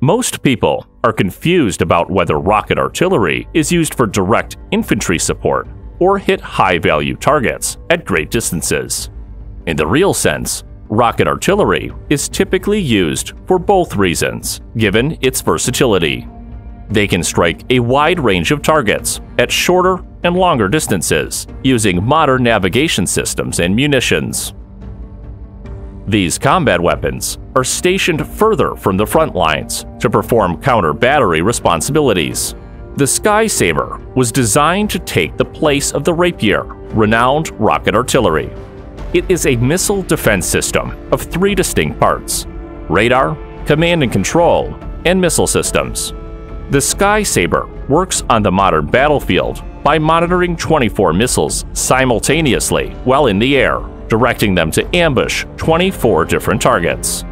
Most people are confused about whether rocket artillery is used for direct infantry support or hit high value targets at great distances. In the real sense, rocket artillery is typically used for both reasons, given its versatility. They can strike a wide range of targets at shorter and longer distances using modern navigation systems and munitions. These combat weapons are stationed further from the front lines to perform counter battery responsibilities. The Sky Sabre was designed to take the place of the Rapier, renowned rocket artillery. It is a missile defense system of three distinct parts radar, command and control, and missile systems. The Sky Sabre works on the modern battlefield by monitoring 24 missiles simultaneously while in the air directing them to ambush 24 different targets.